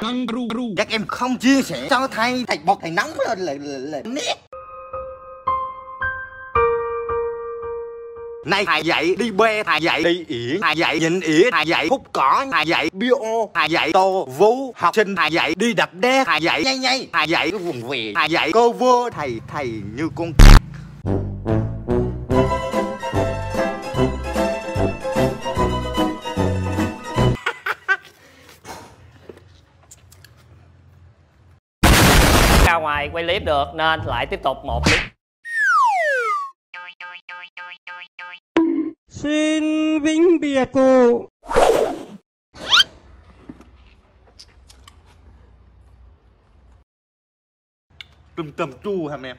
kangaroo Các em không chia sẻ cho thầy Thầy bọc thầy nóng lên là, là, là nét Này thầy dạy đi bê Thầy dạy đi ỉa Thầy dạy nhịn ỉa Thầy dạy hút cỏ Thầy dạy bio Thầy dạy tô vú Học sinh thầy dạy đi đập đe Thầy dạy nhây nhây Thầy dạy cái vùng về Thầy dạy cô vua Thầy thầy như con cát ra ngoài quay clip được nên lại tiếp tục một clip Xin vĩnh biệt cô. Trùm tầm chu hả em